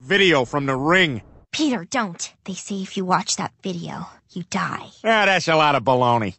video from the ring. Peter, don't. They say if you watch that video, you die. Yeah, that's a lot of baloney.